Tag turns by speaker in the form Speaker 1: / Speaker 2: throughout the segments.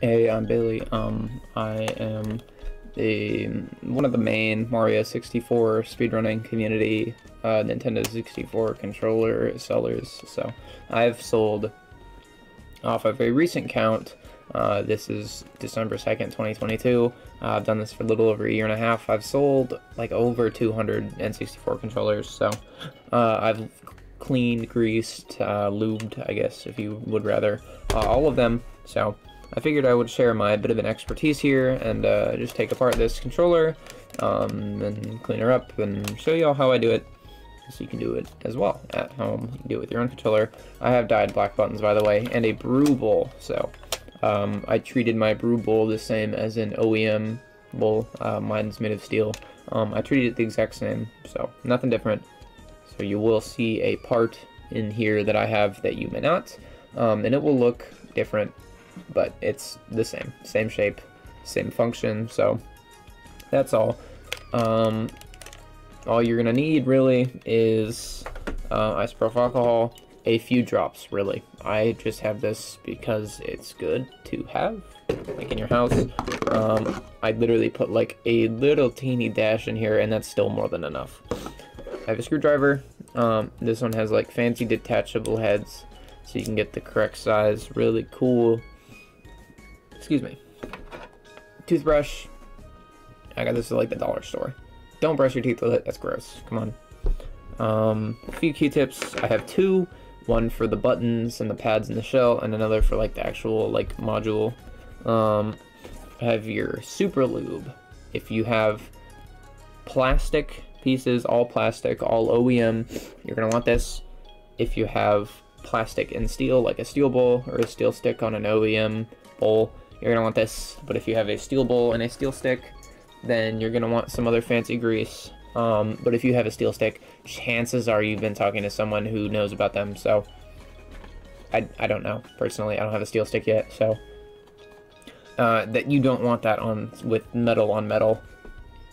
Speaker 1: Hey, I'm Bailey. Um, I am the one of the main Mario 64 speedrunning community uh, Nintendo 64 controller sellers. So I've sold off of a recent count. Uh, this is December 2nd, 2022. Uh, I've done this for a little over a year and a half. I've sold like over 200 N64 controllers. So uh, I've cleaned, greased, uh, lubed, I guess, if you would rather, uh, all of them. So I figured I would share my bit of an expertise here and uh, just take apart this controller um, and clean her up and show you all how I do it so you can do it as well at home. You can do it with your own controller. I have dyed black buttons, by the way, and a brew bowl. So um, I treated my brew bowl the same as an OEM bowl. Uh, mine's made of steel. Um, I treated it the exact same, so nothing different. So you will see a part in here that I have that you may not, um, and it will look different, but it's the same. Same shape, same function, so that's all. Um, all you're gonna need really is uh, isopropyl alcohol, a few drops really. I just have this because it's good to have, like in your house. Um, I literally put like a little teeny dash in here and that's still more than enough. I have a screwdriver. Um, this one has like fancy detachable heads so you can get the correct size. Really cool. Excuse me. Toothbrush. I got this at like the dollar store. Don't brush your teeth with it. That's gross. Come on. Um, a few Q-tips. I have two. One for the buttons and the pads in the shell, and another for like the actual like module. Um, have your super lube. If you have plastic pieces, all plastic, all OEM, you're gonna want this. If you have plastic and steel, like a steel bowl or a steel stick on an OEM bowl, you're gonna want this. But if you have a steel bowl and a steel stick, then you're gonna want some other fancy grease. Um, but if you have a steel stick, chances are you've been talking to someone who knows about them. So I, I don't know personally. I don't have a steel stick yet, so uh, that you don't want that on with metal on metal.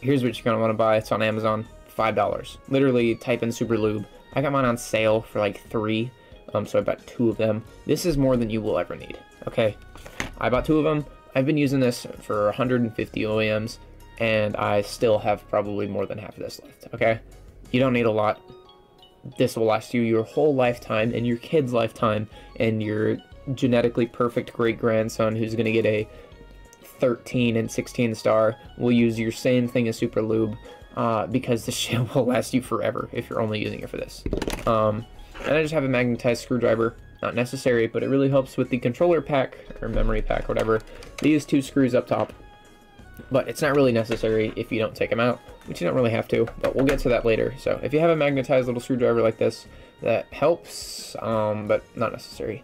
Speaker 1: Here's what you're gonna want to buy. It's on Amazon, five dollars. Literally, type in Super Lube. I got mine on sale for like three, um, so I bought two of them. This is more than you will ever need. Okay, I bought two of them. I've been using this for 150 OEMs and I still have probably more than half of this left, okay? You don't need a lot. This will last you your whole lifetime and your kid's lifetime and your genetically perfect great-grandson who's going to get a 13 and 16 star will use your same thing as Super Lube uh, because this shit will last you forever if you're only using it for this. Um, and I just have a magnetized screwdriver. Not necessary, but it really helps with the controller pack, or memory pack, whatever. These two screws up top but it's not really necessary if you don't take them out, which you don't really have to, but we'll get to that later. So if you have a magnetized little screwdriver like this, that helps, um, but not necessary.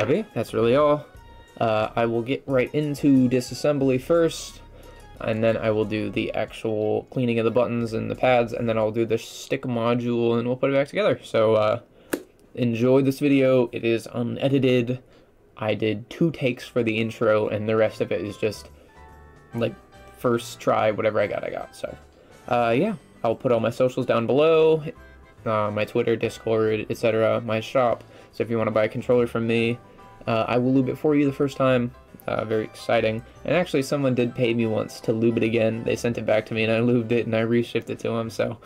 Speaker 1: Okay, that's really all. Uh, I will get right into disassembly first, and then I will do the actual cleaning of the buttons and the pads, and then I'll do the stick module, and we'll put it back together. So uh, enjoy this video. It is unedited. I did two takes for the intro, and the rest of it is just like first try, whatever I got, I got. So, uh, yeah, I'll put all my socials down below, uh, my Twitter, Discord, etc., my shop. So if you want to buy a controller from me, uh, I will lube it for you the first time. Uh, very exciting. And actually, someone did pay me once to lube it again. They sent it back to me, and I lubed it, and I reshipped it to them. So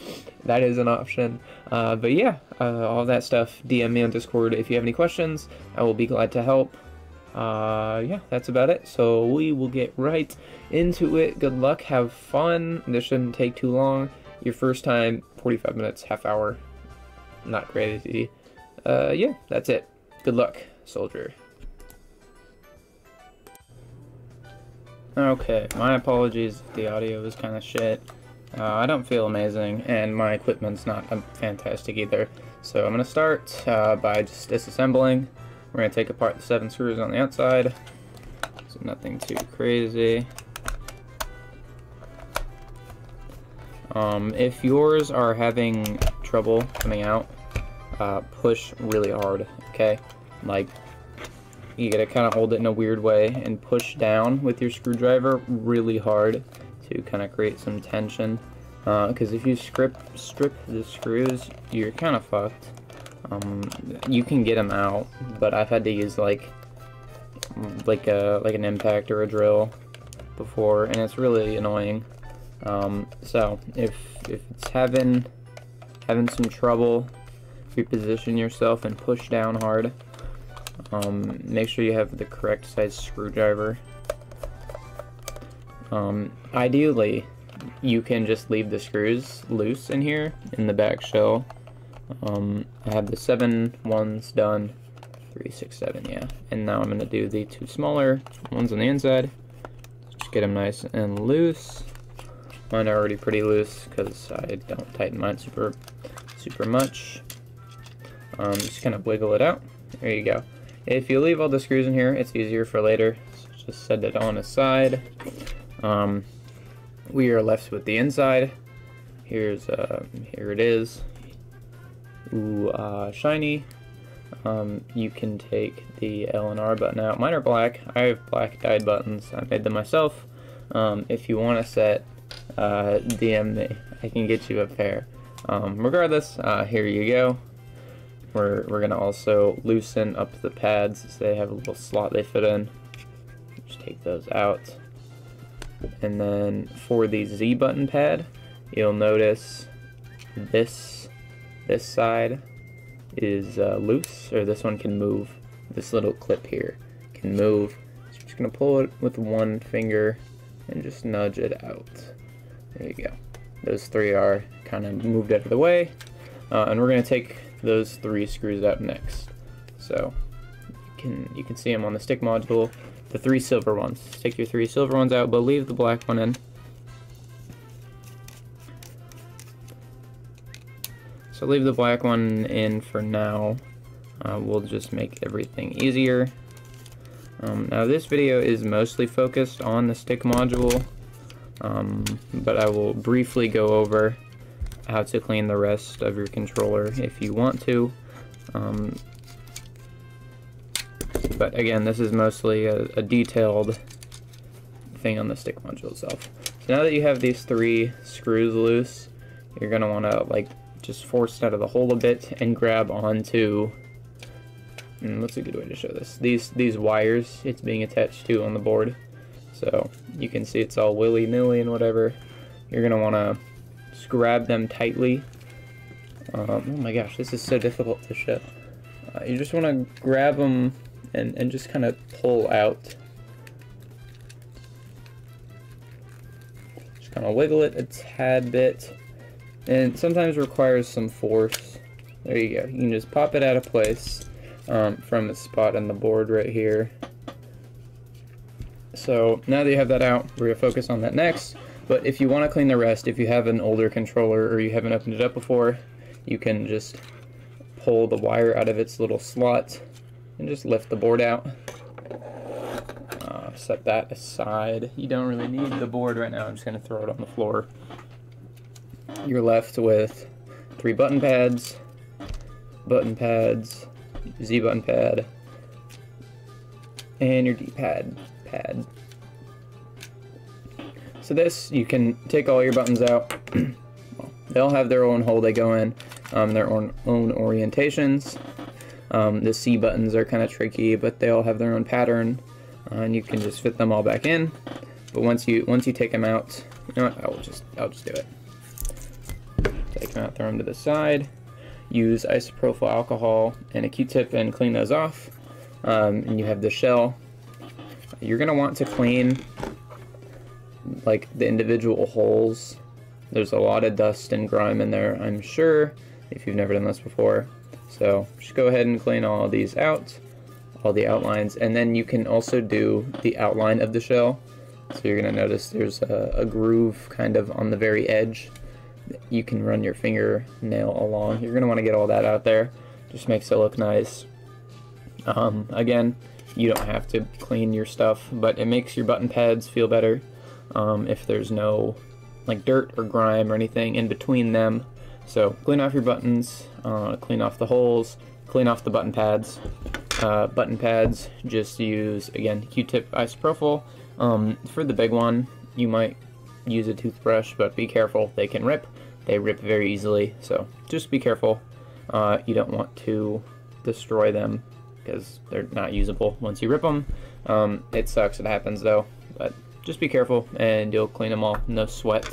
Speaker 1: that is an option. Uh, but yeah, uh, all that stuff. DM me on Discord if you have any questions. I will be glad to help uh, yeah, that's about it. So we will get right into it. Good luck, have fun. This shouldn't take too long. Your first time, 45 minutes, half hour. Not crazy. Uh, yeah, that's it. Good luck, soldier. Okay, my apologies if the audio is kind of shit. Uh, I don't feel amazing, and my equipment's not fantastic either. So I'm going to start uh, by just disassembling. We're going to take apart the seven screws on the outside. So nothing too crazy. Um, if yours are having trouble coming out, uh, push really hard, okay? Like, you gotta kind of hold it in a weird way and push down with your screwdriver really hard to kind of create some tension. Because uh, if you strip, strip the screws, you're kind of fucked. Um, you can get them out, but I've had to use like like a like an impact or a drill before, and it's really annoying. Um, so if if it's having having some trouble, reposition yourself and push down hard. Um, make sure you have the correct size screwdriver. Um, ideally, you can just leave the screws loose in here in the back shell. Um, I have the seven ones done. Three, six, seven, yeah. And now I'm gonna do the two smaller ones on the inside. Just get them nice and loose. Mine are already pretty loose because I don't tighten mine super, super much. Um, just kind of wiggle it out. There you go. If you leave all the screws in here, it's easier for later. So just set it on aside. Um, we are left with the inside. Here's uh, here it is. Ooh, uh, shiny. Um, you can take the L and R button out. Mine are black. I have black dyed buttons. I made them myself. Um, if you want to set uh, DM me. I can get you a pair. Um, regardless, uh, here you go. We're, we're going to also loosen up the pads so they have a little slot they fit in. Just take those out. And then for the Z button pad, you'll notice this, this side is uh, loose, or this one can move. This little clip here can move. So I'm just going to pull it with one finger and just nudge it out. There you go. Those three are kind of moved out of the way. Uh, and we're going to take those three screws out next. So you can, you can see them on the stick module. The three silver ones. Take your three silver ones out, but leave the black one in. So leave the black one in for now. Uh, we'll just make everything easier. Um, now this video is mostly focused on the stick module um, but I will briefly go over how to clean the rest of your controller if you want to. Um, but again, this is mostly a, a, detailed thing on the stick module itself. So now that you have these three screws loose, you're going to want to like just force out of the hole a bit and grab onto mm, what's a good way to show this? These these wires it's being attached to on the board. So you can see it's all willy-nilly and whatever. You're going to want to grab them tightly. Um, oh my gosh, this is so difficult to show. Uh, you just want to grab them and, and just kind of pull out. Just kind of wiggle it a tad bit. And sometimes requires some force. There you go. You can just pop it out of place um, from a spot on the board right here. So now that you have that out, we're going to focus on that next. But if you want to clean the rest, if you have an older controller or you haven't opened it up before, you can just pull the wire out of its little slot and just lift the board out. Uh, set that aside. You don't really need the board right now. I'm just going to throw it on the floor. You're left with three button pads, button pads, Z button pad, and your D-pad pad. So this, you can take all your buttons out. they all have their own hole they go in, um, their own, own orientations. Um, the C buttons are kind of tricky, but they all have their own pattern, uh, and you can just fit them all back in. But once you once you take them out, you know what? I'll just I'll just do it. Take them out, throw them to the side. Use isopropyl alcohol and a Q-tip and clean those off. Um, and you have the shell you're going to want to clean like the individual holes. There's a lot of dust and grime in there, I'm sure, if you've never done this before. So just go ahead and clean all these out, all the outlines, and then you can also do the outline of the shell. So you're going to notice there's a, a, groove kind of on the very edge. You can run your fingernail along. You're going to want to get all that out there. Just makes it look nice. Um, again, you don't have to clean your stuff, but it makes your button pads feel better um, if there's no like dirt or grime or anything in between them. So clean off your buttons, uh, clean off the holes, clean off the button pads. Uh, button pads, just use, again, Q-tip isopropyl. Um, for the big one, you might use a toothbrush, but be careful, they can rip. They rip very easily, so just be careful. Uh, you don't want to destroy them because they're not usable once you rip them. Um, it sucks, it happens though, but just be careful and you'll clean them all. No sweat.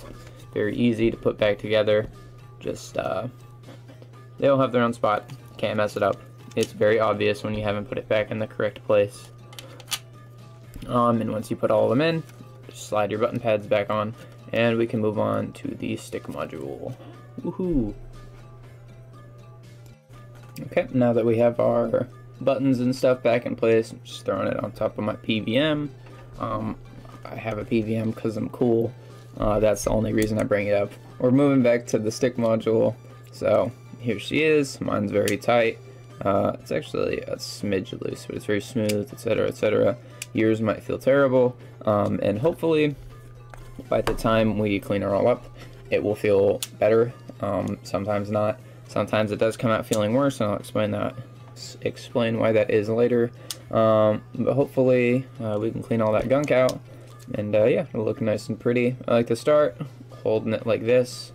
Speaker 1: Very easy to put back together. Just, uh, they all have their own spot. Can't mess it up. It's very obvious when you haven't put it back in the correct place. Um, and once you put all of them in, slide your button pads back on, and we can move on to the stick module. Woohoo! Okay, now that we have our buttons and stuff back in place, I'm just throwing it on top of my PVM. Um, I have a PVM because I'm cool. Uh, that's the only reason I bring it up. We're moving back to the stick module. So here she is. Mine's very tight. Uh, it's actually a smidge loose, but it's very smooth, etc., etc. Yours might feel terrible, um, and hopefully by the time we clean her all up, it will feel better. Um, sometimes not. Sometimes it does come out feeling worse, and I'll explain that. Explain why that is later. Um, but hopefully uh, we can clean all that gunk out, and uh, yeah, it'll look nice and pretty. I like to start holding it like this,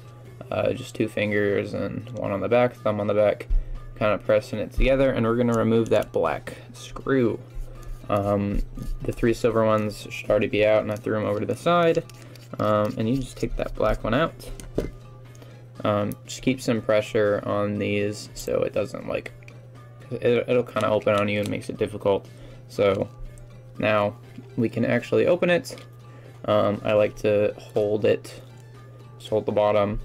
Speaker 1: uh, just two fingers and one on the back, thumb on the back, kind of pressing it together, and we're gonna remove that black screw. Um, the three silver ones should already be out, and I threw them over to the side. Um, and you just take that black one out. Um, just keep some pressure on these so it doesn't like, it, it'll kind of open on you and makes it difficult. So now we can actually open it. Um, I like to hold it, just hold the bottom.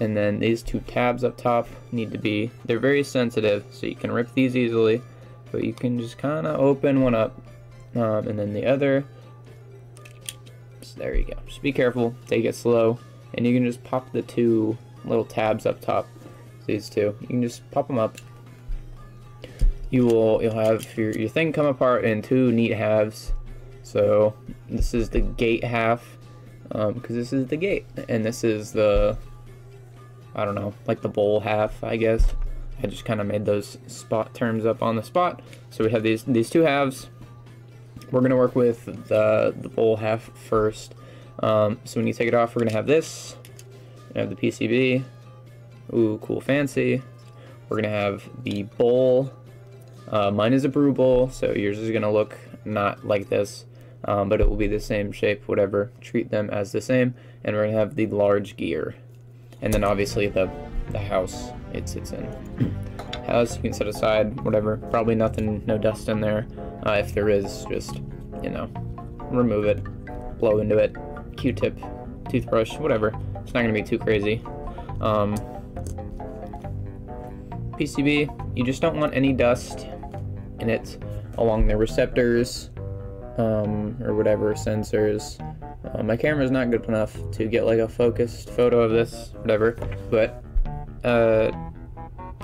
Speaker 1: And then these two tabs up top need to be, they're very sensitive, so you can rip these easily, but you can just kind of open one up. Um, and then the other, so there you go. Just be careful, take it slow, and you can just pop the two little tabs up top, these two. You can just pop them up. You will, you'll have your, your thing come apart in two neat halves. So this is the gate half, because um, this is the gate, and this is the I don't know, like the bowl half, I guess. I just kind of made those spot terms up on the spot. So we have these these two halves. We're gonna work with the the bowl half first. Um, so when you take it off, we're gonna have this. We have the PCB. Ooh, cool, fancy. We're gonna have the bowl. Uh, mine is a brew bowl, so yours is gonna look not like this, um, but it will be the same shape, whatever. Treat them as the same, and we're gonna have the large gear. And then obviously the, the house it sits in. house you can set aside, whatever. Probably nothing, no dust in there. Uh, if there is, just, you know, remove it, blow into it, Q-tip, toothbrush, whatever. It's not going to be too crazy. Um, PCB, you just don't want any dust in it along the receptors um, or whatever sensors uh, my camera's not good enough to get like a focused photo of this, whatever, but uh,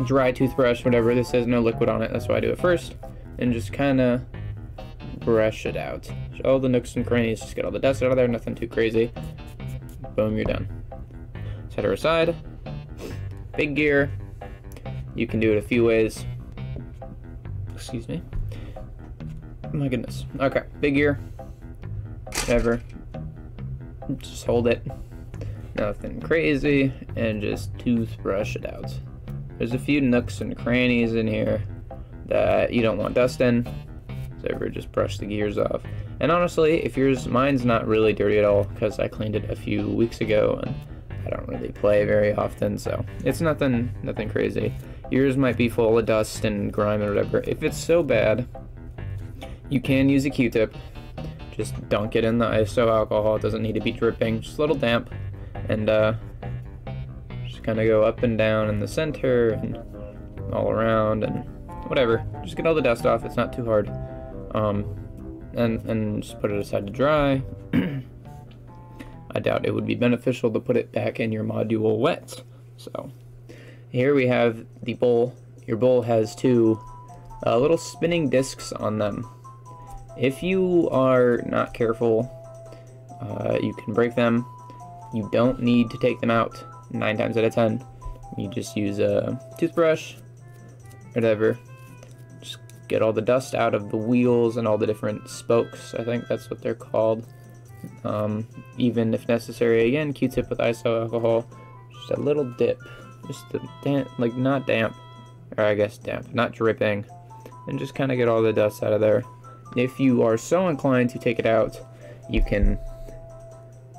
Speaker 1: dry toothbrush, whatever, this has no liquid on it, that's why I do it first, and just kind of brush it out. all the nooks and crannies, just get all the dust out of there, nothing too crazy. Boom, you're done. Set her aside. Big gear. You can do it a few ways. Excuse me. Oh my goodness. Okay, big gear. Whatever just hold it. Nothing crazy, and just toothbrush it out. There's a few nooks and crannies in here that you don't want dust in, so ever just brush the gears off. And honestly, if yours, mine's not really dirty at all, because I cleaned it a few weeks ago, and I don't really play very often, so it's nothing, nothing crazy. Yours might be full of dust and grime or whatever. If it's so bad, you can use a Q-tip just dunk it in the ISO alcohol. It doesn't need to be dripping, just a little damp. And uh, just kind of go up and down in the center and all around and whatever. Just get all the dust off. It's not too hard. Um, and, and just put it aside to dry. I doubt it would be beneficial to put it back in your module wet. So here we have the bowl. Your bowl has two uh, little spinning discs on them. If you are not careful, uh, you can break them. You don't need to take them out 9 times out of 10. You just use a toothbrush, whatever. Just get all the dust out of the wheels and all the different spokes. I think that's what they're called. Um, even if necessary, again, Q-tip with iso alcohol. Just a little dip. Just a damp, like not damp, or I guess damp, not dripping. And just kind of get all the dust out of there if you are so inclined to take it out, you can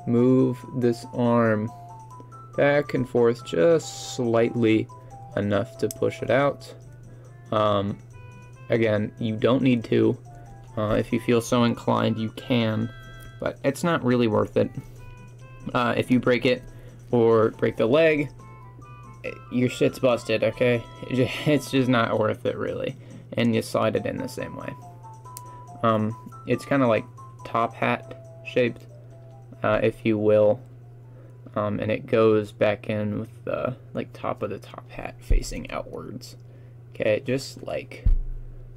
Speaker 1: move this arm back and forth just slightly enough to push it out. Um, again, you don't need to. Uh, if you feel so inclined, you can, but it's not really worth it. Uh, if you break it or break the leg, your shit's busted, okay? It's just not worth it, really. And you slide it in the same way. Um, it's kind of like top hat shaped, uh, if you will. Um, and it goes back in with the like top of the top hat facing outwards. Okay, just like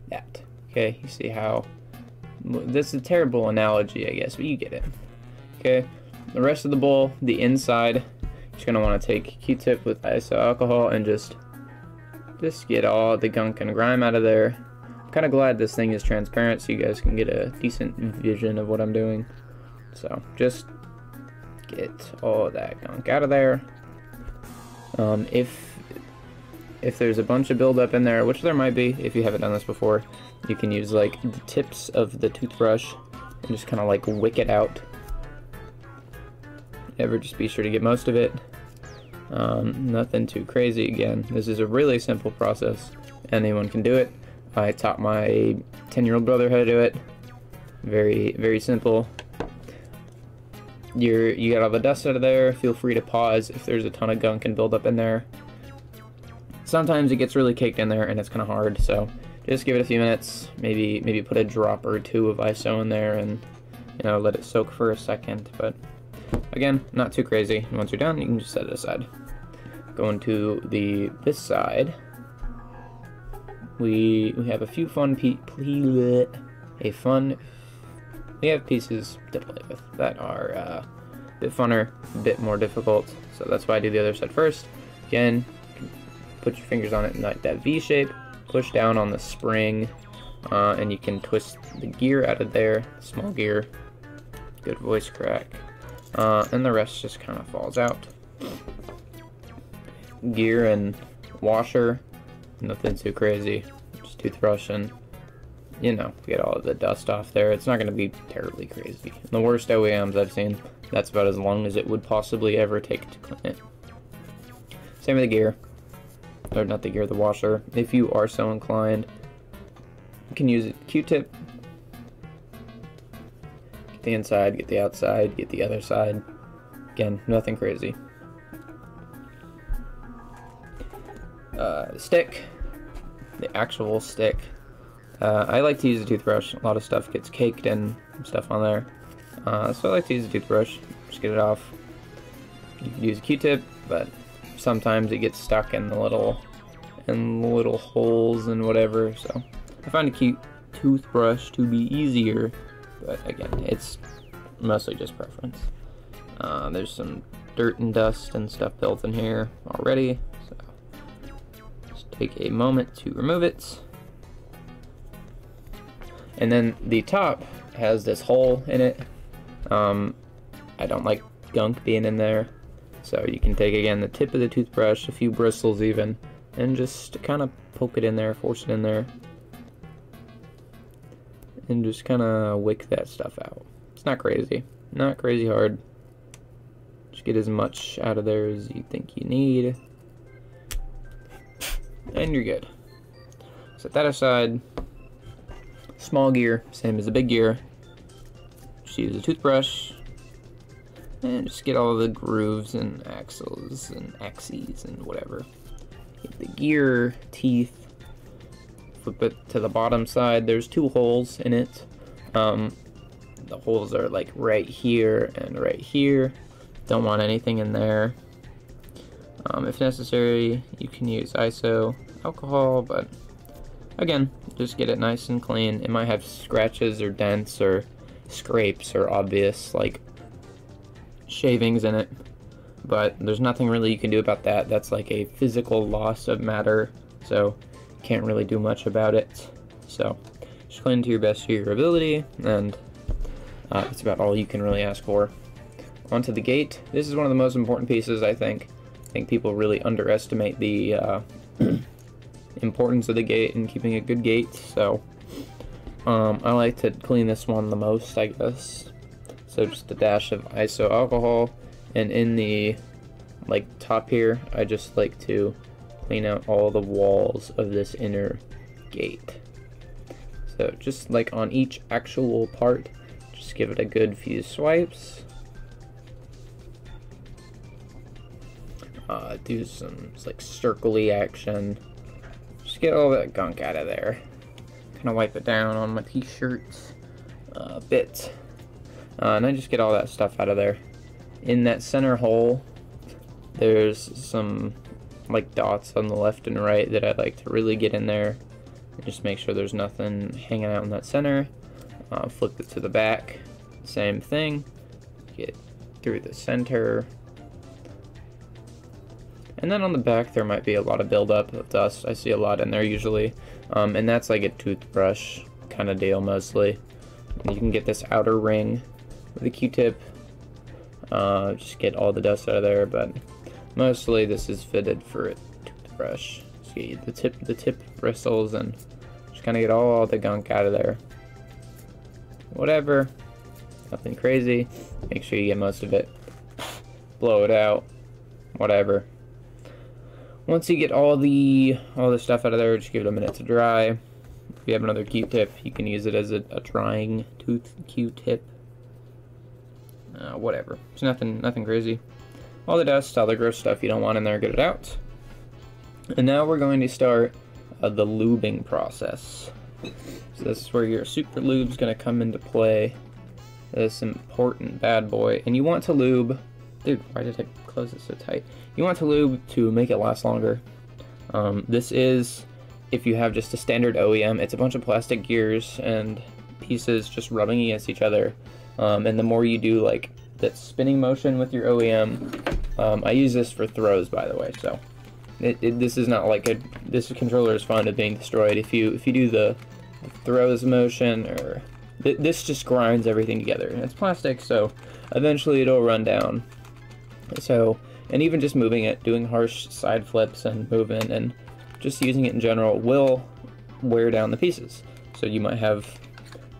Speaker 1: that. Okay, you see how this is a terrible analogy, I guess, but you get it. Okay, the rest of the bowl, the inside, you're just gonna want to take Q-tip with iso alcohol and just just get all the gunk and grime out of there. Kind of glad this thing is transparent so you guys can get a decent vision of what I'm doing. So just get all that gunk out of there. Um, if if there's a bunch of buildup in there, which there might be if you haven't done this before, you can use like the tips of the toothbrush and just kind of like wick it out. Ever just be sure to get most of it. Um, nothing too crazy again. This is a really simple process. Anyone can do it. I taught my 10 year old brother how to do it. Very, very simple. You're, you got all the dust out of there. Feel free to pause if there's a ton of gunk and buildup in there. Sometimes it gets really caked in there and it's kind of hard, so just give it a few minutes. Maybe maybe put a drop or two of ISO in there and you know let it soak for a second. But again, not too crazy. once you're done, you can just set it aside. Going to the this side, we we have a few fun pe a fun we have pieces to play with that are uh, a bit funner, a bit more difficult. So that's why I do the other side first. Again, put your fingers on it in like that V shape, push down on the spring, uh, and you can twist the gear out of there, small gear, good voice crack, uh, and the rest just kind of falls out. Gear and washer, nothing too crazy, toothbrush and you know, get all of the dust off there. It's not going to be terribly crazy. The worst OEMs I've seen, that's about as long as it would possibly ever take to clean it. Same with the gear. Or not the gear, the washer. If you are so inclined, you can use a Q-tip. Get the inside, get the outside, get the other side. Again, nothing crazy. Uh, stick. The actual stick uh, I like to use a toothbrush. A lot of stuff gets caked and stuff on there. Uh, so I like to use a toothbrush. Just get it off. You can use a Q-tip, but sometimes it gets stuck in the little the little holes and whatever. So I find a cute toothbrush to be easier, but again, it's mostly just preference. Uh, there's some dirt and dust and stuff built in here already, take a moment to remove it. And then the top has this hole in it. Um, I don't like gunk being in there. So you can take, again, the tip of the toothbrush, a few bristles even, and just kind of poke it in there, force it in there. And just kind of wick that stuff out. It's not crazy. Not crazy hard. Just get as much out of there as you think you need. And you're good. Set that aside. Small gear, same as the big gear. Just use a toothbrush. And just get all the grooves and axles and axes and whatever. Get the gear teeth. Flip it to the bottom side. There's two holes in it. Um, the holes are like right here and right here. Don't want anything in there. Um, if necessary, you can use ISO alcohol, but Again, just get it nice and clean. It might have scratches or dents or scrapes or obvious, like, shavings in it. But there's nothing really you can do about that. That's like a physical loss of matter, so can't really do much about it. So, just clean to your best of your ability, and uh, that's about all you can really ask for. Onto the gate. This is one of the most important pieces, I think. I think people really underestimate the uh, importance of the gate and keeping a good gate. So Um, I like to clean this one the most, I guess. So just a dash of iso alcohol, and in the like top here, I just like to clean out all the walls of this inner gate. So just like on each actual part, just give it a good few swipes. Uh, do some like circly action. Just get all that gunk out of there. Kind of wipe it down on my t-shirt a bit. Uh, and I just get all that stuff out of there. In that center hole, there's some like dots on the left and right that I like to really get in there. Just make sure there's nothing hanging out in that center. Uh, flip it to the back, same thing. Get through the center. And then on the back there might be a lot of buildup of dust. I see a lot in there usually. Um, and that's like a toothbrush kind of deal mostly. And you can get this outer ring with a q-tip. Uh, just get all the dust out of there, but Mostly this is fitted for a toothbrush. See the tip the tip bristles and just kind of get all the gunk out of there. Whatever. Nothing crazy. Make sure you get most of it. Blow it out. Whatever. Once you get all the all the stuff out of there, just give it a minute to dry. If you have another Q-tip, you can use it as a, a drying tooth Q-tip. Uh, whatever. It's nothing nothing crazy all the dust, all the gross stuff you don't want in there, get it out. And now we're going to start uh, the lubing process. So this is where your super lube is going to come into play. This important bad boy. And you want to lube... Dude, why did I close it so tight? You want to lube to make it last longer. Um, this is, if you have just a standard OEM, it's a bunch of plastic gears and pieces just rubbing against each other. Um, and the more you do like that spinning motion with your OEM, um, I use this for throws, by the way. So it, it, this is not like a this controller is fond of being destroyed. If you if you do the, throws motion or th this just grinds everything together. And it's plastic, so eventually it'll run down. So and even just moving it, doing harsh side flips and moving and just using it in general will wear down the pieces. So you might have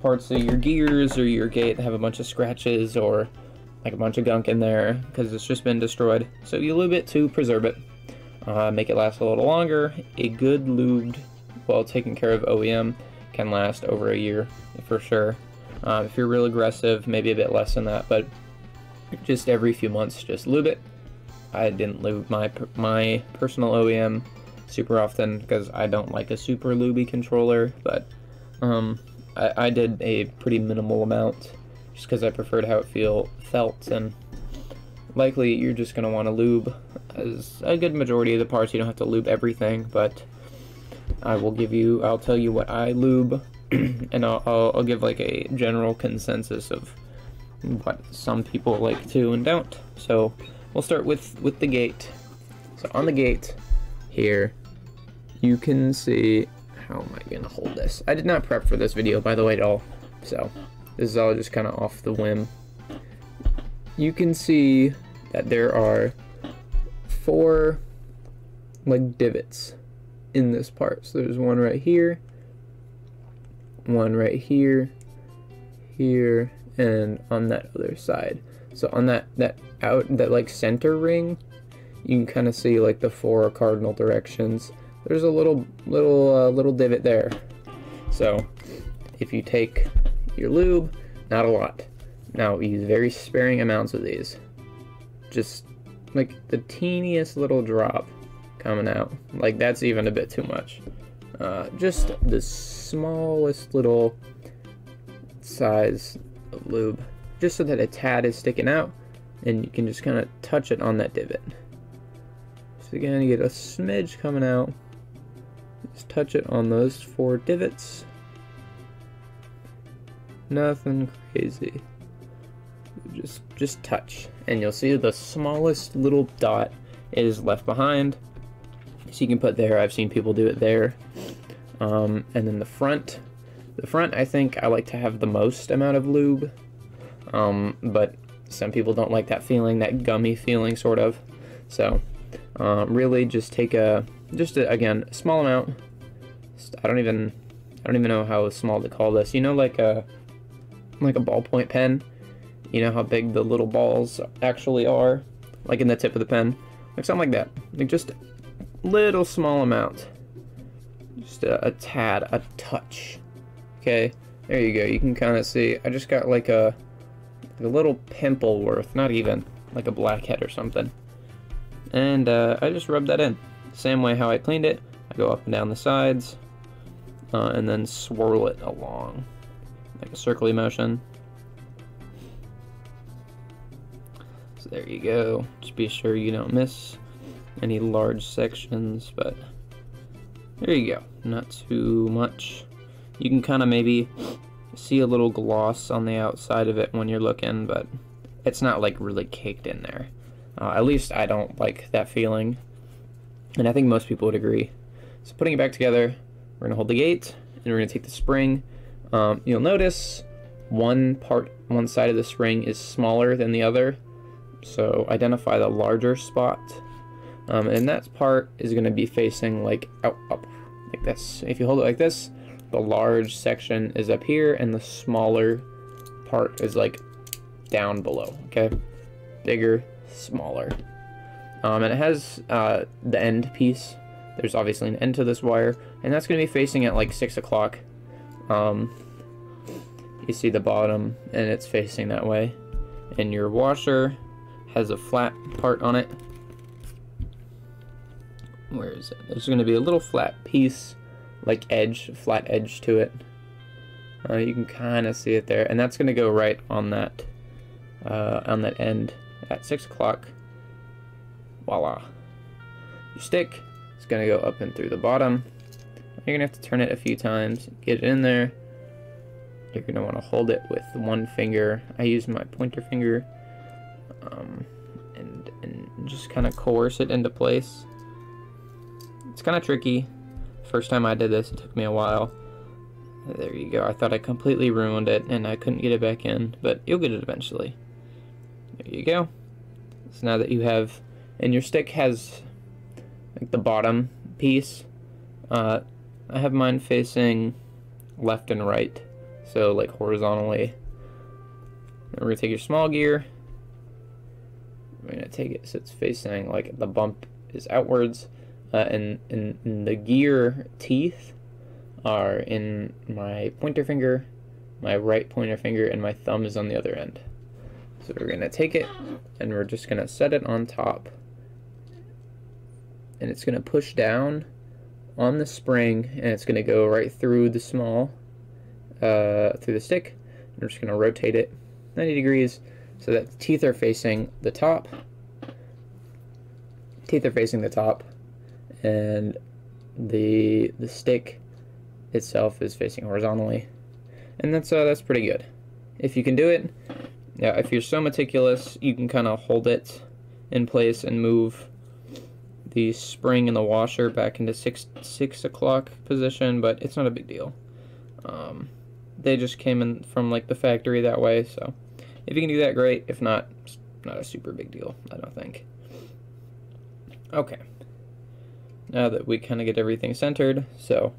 Speaker 1: parts of your gears or your gate have a bunch of scratches or like a bunch of gunk in there because it's just been destroyed. So you lube it to preserve it, uh, make it last a little longer. A good lubed, well taken care of OEM can last over a year for sure. Um, if you're real aggressive, maybe a bit less than that, but just every few months, just lube it. I didn't lube my my personal OEM super often because I don't like a super lubey controller, but um, I, I did a pretty minimal amount just because I preferred how it feel felt and likely you're just going to want to lube as a good majority of the parts you don't have to lube everything but I will give you I'll tell you what I lube and I'll, I'll, I'll give like a general consensus of what some people like to and don't so we'll start with with the gate so on the gate here you can see how am I gonna hold this I did not prep for this video by the way at all so this is all just kind of off the whim. You can see that there are four like divots in this part. So there's one right here, one right here, here, and on that other side. So on that that out that like center ring, you can kind of see like the four cardinal directions. There's a little little uh, little divot there. So if you take your lube, not a lot. Now, use very sparing amounts of these. Just like the teeniest little drop coming out. Like that's even a bit too much. Uh, just the smallest little size of lube. Just so that a tad is sticking out and you can just kind of touch it on that divot. So again, you get a smidge coming out. Just touch it on those four divots. Nothing crazy. Just just touch. And you'll see the smallest little dot is left behind. So you can put there. I've seen people do it there. Um, and then the front. The front, I think I like to have the most amount of lube. Um, but some people don't like that feeling, that gummy feeling, sort of. So, uh, really just take a, just a, again, a small amount. I don't even, I don't even know how small to call this. You know, like a like a ballpoint pen. You know how big the little balls actually are, like in the tip of the pen, like something like that. Like just little small amount, just a, a tad, a touch. Okay, there you go. You can kind of see. I just got like a, a little pimple worth, not even like a blackhead or something. And uh, I just rubbed that in. Same way how I cleaned it. I go up and down the sides, uh, and then swirl it along, like a circly motion. So there you go. Just be sure you don't miss any large sections, but there you go. Not too much. You can kind of maybe see a little gloss on the outside of it when you're looking, but it's not like really caked in there. Uh, at least I don't like that feeling, and I think most people would agree. So putting it back together, we're gonna hold the gate, and we're gonna take the spring. Um, you'll notice one part, one side of the spring is smaller than the other, so identify the larger spot, um, and that part is gonna be facing like out up, like this. If you hold it like this, the large section is up here, and the smaller part is like down below. Okay, bigger, smaller, um, and it has uh, the end piece there's obviously an end to this wire, and that's going to be facing at like 6 o'clock. Um, you see the bottom, and it's facing that way. And your washer has a flat part on it. Where is it? There's going to be a little flat piece, like edge, flat edge to it. Uh, you can kind of see it there, and that's going to go right on that, uh, on that end at 6 o'clock. Voila. Your stick is going to go up and through the bottom. You're going to have to turn it a few times, get it in there. You're going to want to hold it with one finger. I use my pointer finger um, and, and just kind of coerce it into place. It's kind of tricky. First time I did this, it took me a while. There you go. I thought I completely ruined it and I couldn't get it back in, but you'll get it eventually. There you go. So now that you have, and your stick has like the bottom piece. Uh, I have mine facing left and right, so like horizontally. We're gonna take your small gear. We're gonna take it so it's facing like the bump is outwards, uh, and, and, and the gear teeth are in my pointer finger, my right pointer finger, and my thumb is on the other end. So we're gonna take it and we're just gonna set it on top. And it's going to push down on the spring and it's going to go right through the small uh, through the stick. And we're just going to rotate it 90 degrees so that the teeth are facing the top. Teeth are facing the top and the the stick itself is facing horizontally and that's uh, that's pretty good if you can do it yeah if you're so meticulous you can kind of hold it in place and move the spring and the washer back into six six o'clock position, but it's not a big deal. Um, they just came in from like the factory that way, so if you can do that, great. If not, it's not a super big deal, I don't think. Okay. Now that we kind of get everything centered, so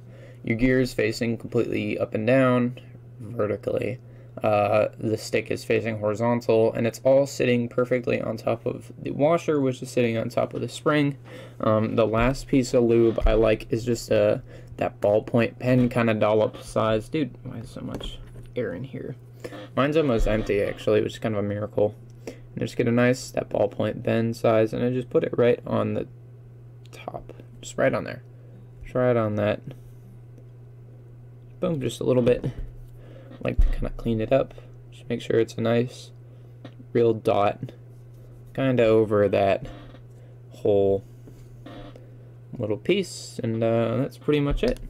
Speaker 1: your gear is facing completely up and down, vertically. Uh, the stick is facing horizontal and it's all sitting perfectly on top of the washer which is sitting on top of the spring. Um, the last piece of lube I like is just uh, that ballpoint pen kind of dollop size. Dude why is so much air in here? Mine's almost empty actually which is kind of a miracle. And just get a nice that ballpoint pen size and I just put it right on the top just right on there just right on that boom just a little bit like to kind of clean it up. Just make sure it's a nice real dot kind of over that whole little piece and uh, that's pretty much it.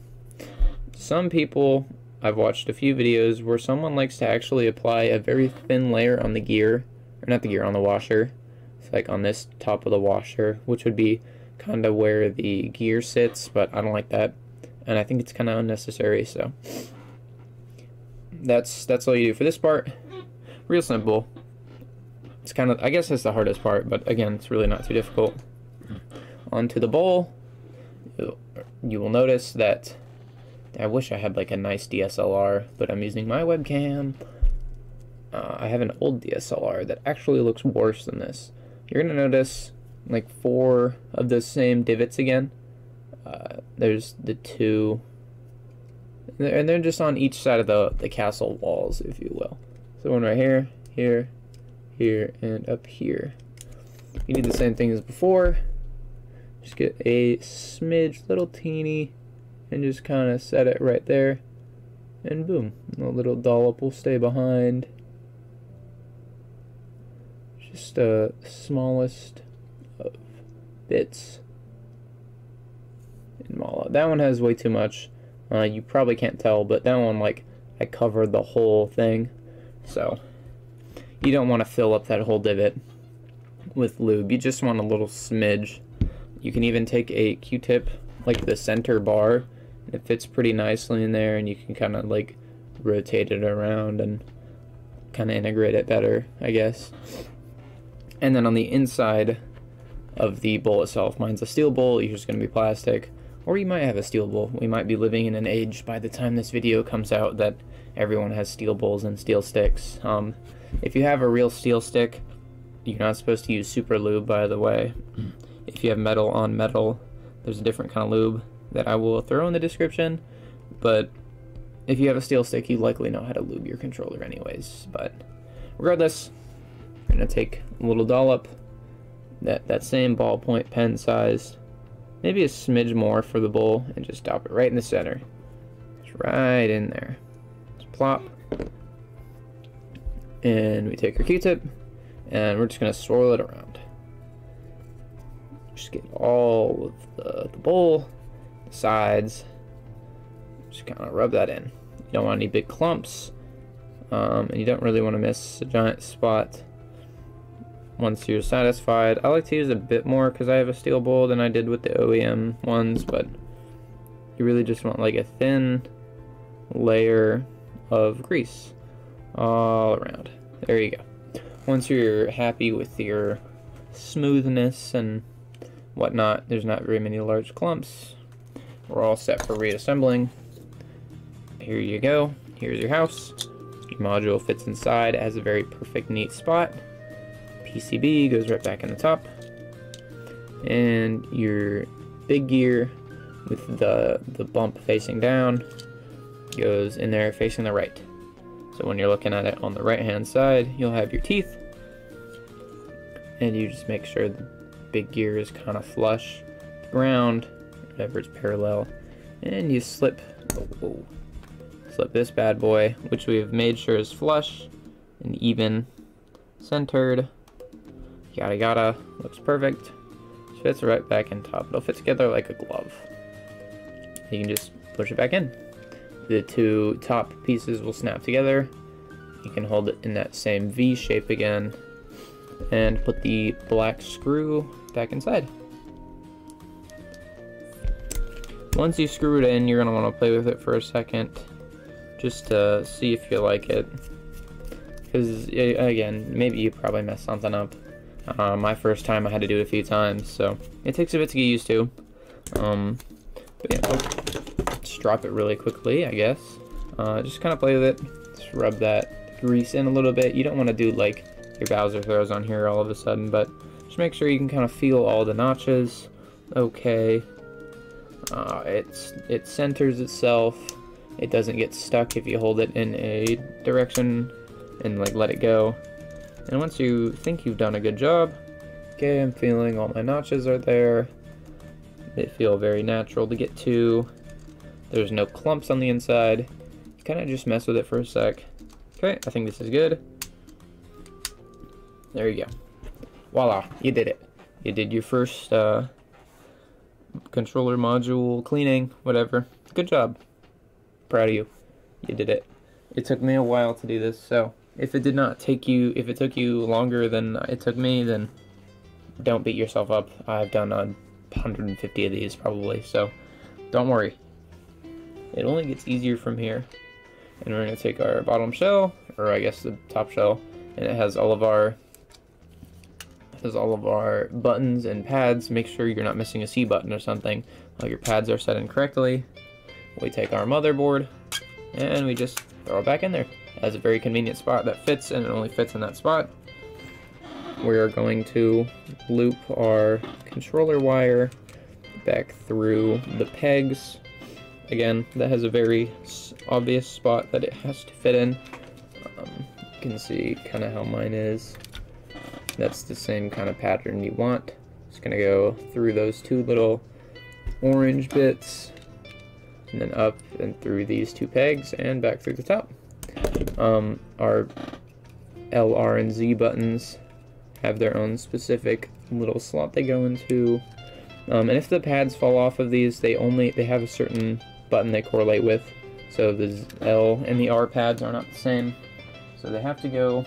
Speaker 1: Some people, I've watched a few videos where someone likes to actually apply a very thin layer on the gear, or not the gear, on the washer. It's like on this top of the washer, which would be kind of where the gear sits, but I don't like that. And I think it's kind of unnecessary, so that's that's all you do for this part. Real simple. It's kind of, I guess that's the hardest part, but again, it's really not too difficult. Onto the bowl, you will notice that I wish I had like a nice DSLR, but I'm using my webcam. Uh, I have an old DSLR that actually looks worse than this. You're gonna notice like four of those same divots again. Uh, there's the two, and they're just on each side of the, the castle walls, if you will. So one right here, here, here, and up here. You need the same thing as before. Just get a smidge, little teeny, and just kind of set it right there. And boom, a little dollop will stay behind. Just the uh, smallest bits in Mala. That one has way too much. Uh, you probably can't tell, but that one, like, I covered the whole thing. So, you don't want to fill up that whole divot with lube. You just want a little smidge. You can even take a Q-tip, like the center bar, it fits pretty nicely in there, and you can kind of, like, rotate it around and kind of integrate it better, I guess. And then on the inside of the bowl itself, mine's a steel bowl, yours is going to be plastic, or you might have a steel bowl. We might be living in an age by the time this video comes out that everyone has steel bowls and steel sticks. Um, if you have a real steel stick, you're not supposed to use super lube, by the way. If you have metal on metal, there's a different kind of lube that I will throw in the description, but if you have a steel stick, you likely know how to lube your controller anyways. But regardless, I'm gonna take a little dollop, that, that same ballpoint pen size, maybe a smidge more for the bowl, and just drop it right in the center. Just right in there. Just plop. And we take our Q-tip, and we're just gonna swirl it around. Just get all of the, the bowl, the sides, just kind of rub that in. You don't want any big clumps, um, and you don't really want to miss a giant spot once you're satisfied. I like to use a bit more because I have a steel bowl than I did with the OEM ones, but you really just want like a thin layer of grease all around. There you go. Once you're happy with your smoothness and whatnot, there's not very many large clumps. We're all set for reassembling. Here you go. Here's your house. Your module fits inside. It has a very perfect, neat spot. PCB goes right back in the top. And your big gear with the, the bump facing down goes in there facing the right. So when you're looking at it on the right hand side, you'll have your teeth. And you just make sure the big gear is kind of flush the ground, whatever it's parallel. And you slip, oh, slip this bad boy, which we've made sure is flush and even centered yada yada, looks perfect. Fits right back in top. It'll fit together like a glove. You can just push it back in. The two top pieces will snap together. You can hold it in that same V shape again and put the black screw back inside. Once you screw it in, you're going to want to play with it for a second just to see if you like it. Because, again, maybe you probably messed something up. Uh, my first time I had to do it a few times, so it takes a bit to get used to. Um, but yeah, just drop it really quickly, I guess. Uh, just kind of play with it. Just rub that grease in a little bit. You don't want to do like your Bowser throws on here all of a sudden, but just make sure you can kind of feel all the notches. Okay. Uh, it's it centers itself. It doesn't get stuck if you hold it in a direction and like let it go. And once you think you've done a good job, okay, I'm feeling all my notches are there. They feel very natural to get to. There's no clumps on the inside. Kind of just mess with it for a sec. Okay, I think this is good. There you go. Voila, you did it. You did your first uh, controller module cleaning, whatever. Good job. Proud of you. You did it. It took me a while to do this, so if it did not take you, if it took you longer than it took me, then don't beat yourself up. I've done 150 of these probably, so don't worry. It only gets easier from here. And we're going to take our bottom shell, or I guess the top shell, and it has all of our has all of our buttons and pads. Make sure you're not missing a C button or something. All your pads are set in correctly. we take our motherboard and we just throw it back in there. Has a very convenient spot that fits and it only fits in that spot. We are going to loop our controller wire back through the pegs. Again, that has a very obvious spot that it has to fit in. Um, you can see kind of how mine is. That's the same kind of pattern you want. Just gonna go through those two little orange bits and then up and through these two pegs and back through the top. Um, our L, R, and Z buttons have their own specific little slot they go into. Um, and if the pads fall off of these, they only they have a certain button they correlate with. So the L and the R pads are not the same. So they have to go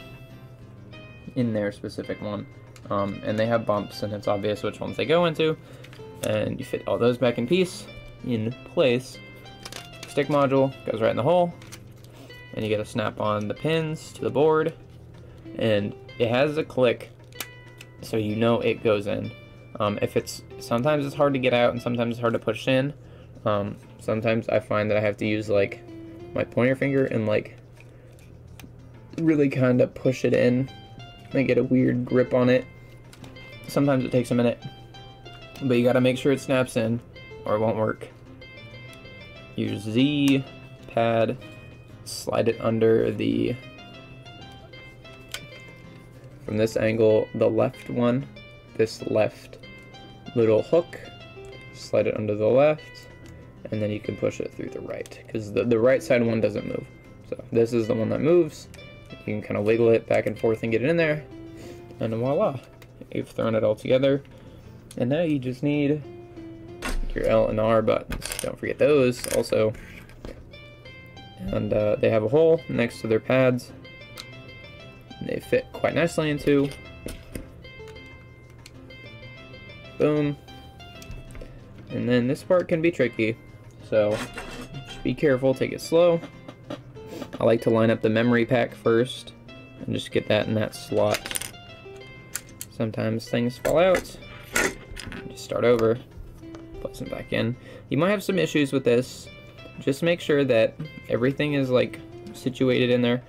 Speaker 1: in their specific one. Um, and they have bumps, and it's obvious which ones they go into. And you fit all those back in piece, in place. Stick module goes right in the hole, and you gotta snap on the pins to the board. And it has a click, so you know it goes in. Um, if it's sometimes it's hard to get out, and sometimes it's hard to push in. Um, sometimes I find that I have to use like my pointer finger and like really kind of push it in and get a weird grip on it. Sometimes it takes a minute, but you gotta make sure it snaps in or it won't work. Use Z pad, slide it under the, from this angle, the left one, this left little hook, slide it under the left, and then you can push it through the right, because the, the right side one doesn't move. So this is the one that moves, you can kind of wiggle it back and forth and get it in there. And voila, you've thrown it all together. And now you just need your L and R buttons. Don't forget those also. And uh, they have a hole next to their pads. They fit quite nicely into. Boom. And then this part can be tricky. So just be careful, take it slow. I like to line up the memory pack first and just get that in that slot. Sometimes things fall out. Just start over, put some back in. You might have some issues with this. Just make sure that everything is like situated in there.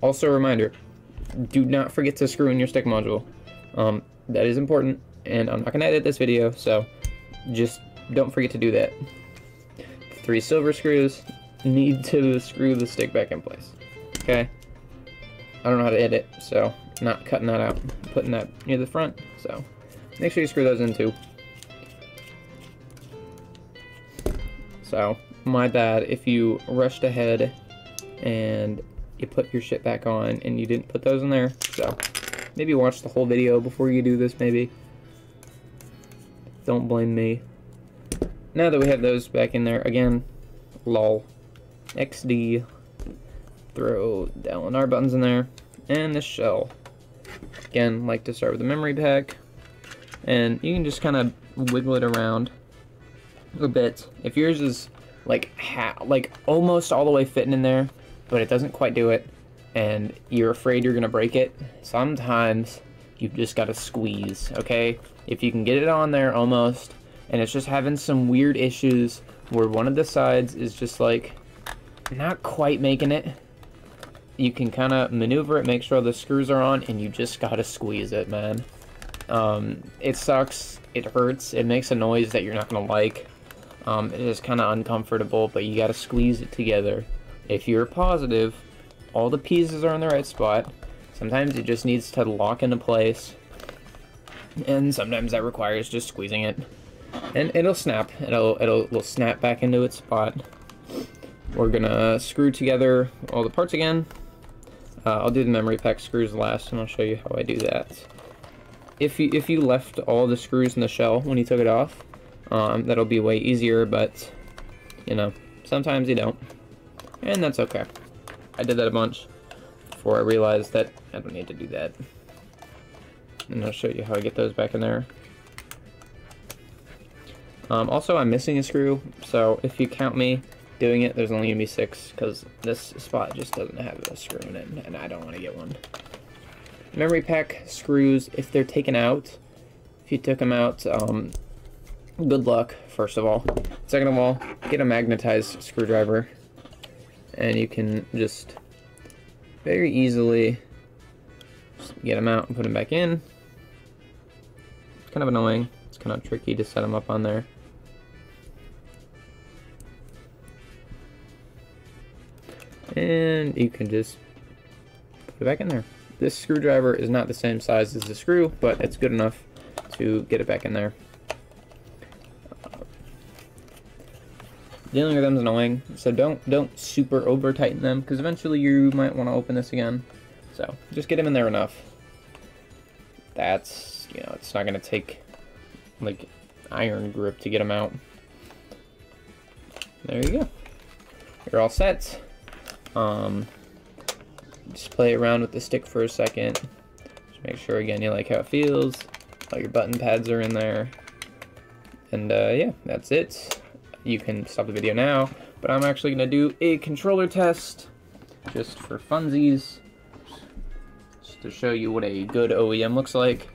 Speaker 1: Also a reminder, do not forget to screw in your stick module. Um, that is important, and I'm not going to edit this video, so just don't forget to do that. Three silver screws, need to screw the stick back in place. Okay? I don't know how to edit, so not cutting that out. Putting that near the front, so make sure you screw those in too. So, my bad if you rushed ahead and you put your shit back on and you didn't put those in there. So, maybe watch the whole video before you do this, maybe. Don't blame me. Now that we have those back in there, again, lol. XD, throw the LNR buttons in there, and the shell. Again, like to start with the memory pack, and you can just kind of wiggle it around a bit. If yours is like like almost all the way fitting in there, but it doesn't quite do it, and you're afraid you're gonna break it, sometimes you've just got to squeeze, okay? If you can get it on there almost, and it's just having some weird issues where one of the sides is just like not quite making it. You can kind of maneuver it, make sure the screws are on, and you just gotta squeeze it, man. Um, it sucks, it hurts, it makes a noise that you're not gonna like. Um, it is kind of uncomfortable, but you gotta squeeze it together. If you're positive, all the pieces are in the right spot. Sometimes it just needs to lock into place. And sometimes that requires just squeezing it. And it'll snap. It'll, it'll, it'll snap back into its spot. We're gonna screw together all the parts again. Uh, I'll do the memory pack screws last, and I'll show you how I do that. If you if you left all the screws in the shell when you took it off, um, that'll be way easier. But you know, sometimes you don't, and that's okay. I did that a bunch before I realized that I don't need to do that. And I'll show you how I get those back in there. Um, also, I'm missing a screw, so if you count me, doing it, there's only going to be six, because this spot just doesn't have a screw in it, and I don't want to get one. Memory pack screws, if they're taken out, if you took them out, um, good luck, first of all. Second of all, get a magnetized screwdriver, and you can just very easily get them out and put them back in. It's kind of annoying. It's kind of tricky to set them up on there. And you can just put it back in there. This screwdriver is not the same size as the screw, but it's good enough to get it back in there. Dealing with them is annoying, so don't don't super over tighten them, because eventually you might want to open this again. So just get them in there enough. That's, you know, it's not to take, like, iron grip to get them out. There you go. You're all set. Um, just play around with the stick for a second. Just make sure, again, you like how it feels. All your button pads are in there. And, uh, yeah, that's it you can stop the video now, but I'm actually going to do a controller test just for funsies, just to show you what a good OEM looks like.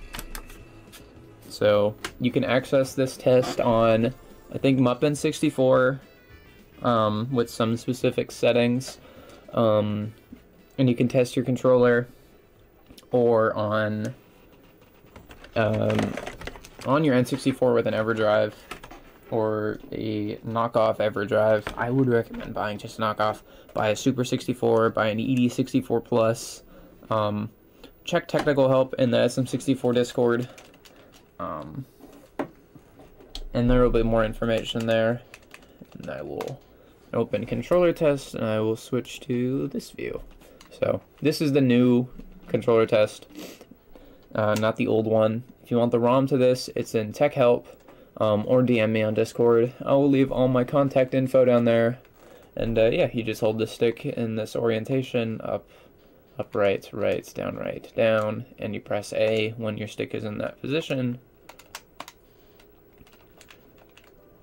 Speaker 1: So you can access this test on, I think, Mupen64 um, with some specific settings. Um, and you can test your controller or on um, on your N64 with an EverDrive or a knockoff EverDrive, I would recommend buying just a knockoff. Buy a Super 64, buy an ED64 Plus. Um, check technical help in the SM64 Discord. Um, and there will be more information there. And I will open controller test and I will switch to this view. So this is the new controller test, uh, not the old one. If you want the ROM to this, it's in tech help um, or DM me on Discord. I will leave all my contact info down there. And uh, yeah, you just hold the stick in this orientation up, up, right, right, down, right, down, and you press A when your stick is in that position.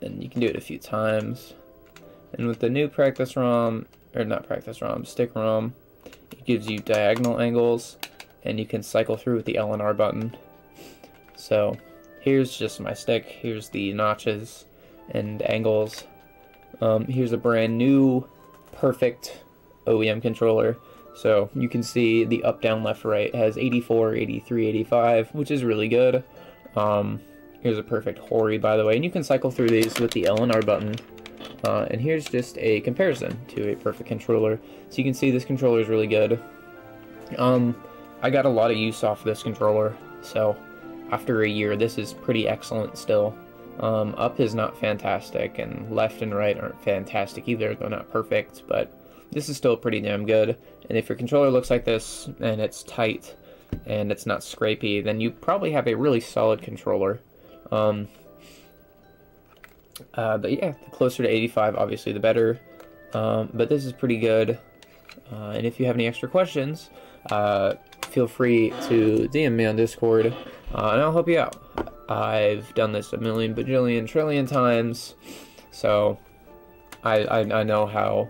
Speaker 1: And you can do it a few times. And with the new practice ROM, or not practice ROM, stick ROM, it gives you diagonal angles, and you can cycle through with the L and R button. So Here's just my stick. Here's the notches and angles. Um, here's a brand new, perfect OEM controller. So you can see the up, down, left, right has 84, 83, 85, which is really good. Um, here's a perfect Hori, by the way, and you can cycle through these with the L and R button. Uh, and here's just a comparison to a perfect controller. So you can see this controller is really good. Um, I got a lot of use off this controller, so after a year, this is pretty excellent still. Um, up is not fantastic, and left and right aren't fantastic either. They're not perfect, but this is still pretty damn good. And if your controller looks like this, and it's tight, and it's not scrapey, then you probably have a really solid controller. Um, uh, but yeah, the closer to 85, obviously, the better. Um, but this is pretty good. Uh, and if you have any extra questions, uh, feel free to DM me on Discord, uh, and I'll help you out. I've done this a million, bajillion, trillion times, so I, I, I know how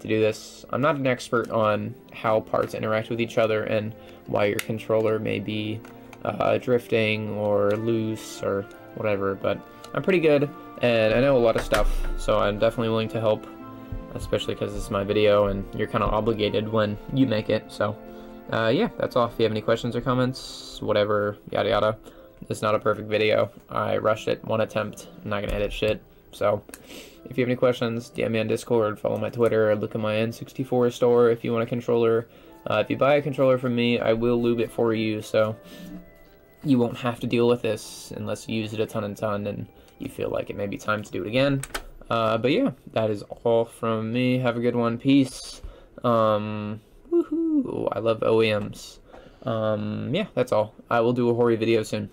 Speaker 1: to do this. I'm not an expert on how parts interact with each other and why your controller may be uh, drifting or loose or whatever, but I'm pretty good and I know a lot of stuff, so I'm definitely willing to help, especially because this is my video and you're kind of obligated when you make it, so uh, yeah, that's all. If you have any questions or comments, whatever, yada yada. It's not a perfect video. I rushed it, one attempt. I'm not gonna edit shit. So, if you have any questions, DM me on Discord, follow my Twitter, look at my N64 store if you want a controller. Uh, if you buy a controller from me, I will lube it for you, so you won't have to deal with this unless you use it a ton and ton and you feel like it may be time to do it again. Uh, but yeah, that is all from me. Have a good one. Peace. Um, Woohoo! I love OEMs. Um, yeah, that's all. I will do a Hori video soon.